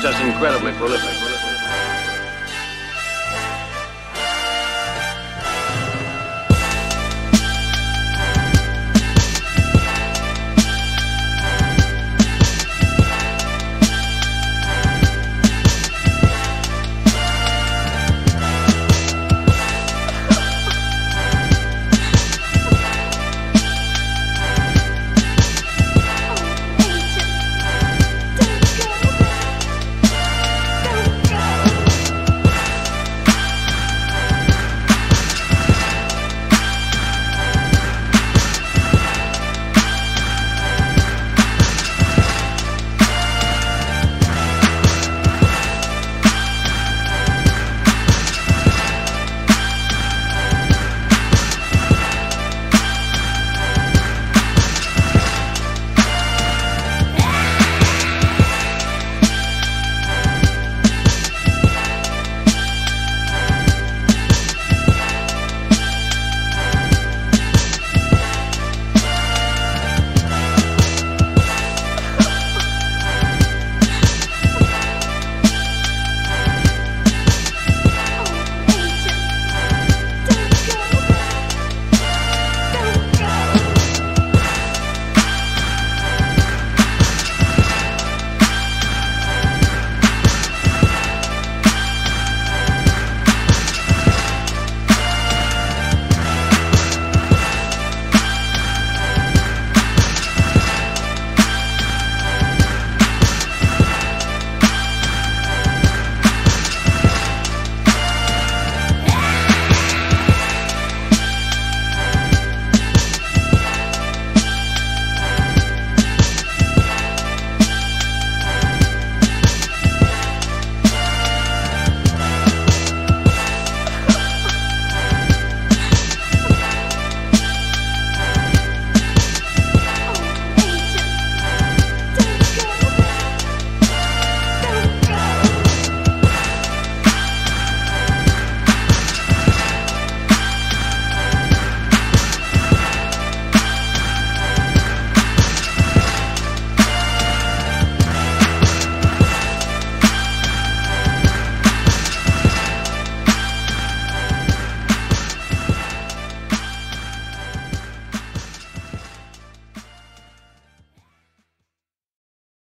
just incredibly prolific.